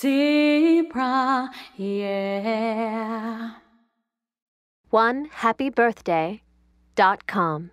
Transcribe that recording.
zebra, yeah. One happy birthday dot com.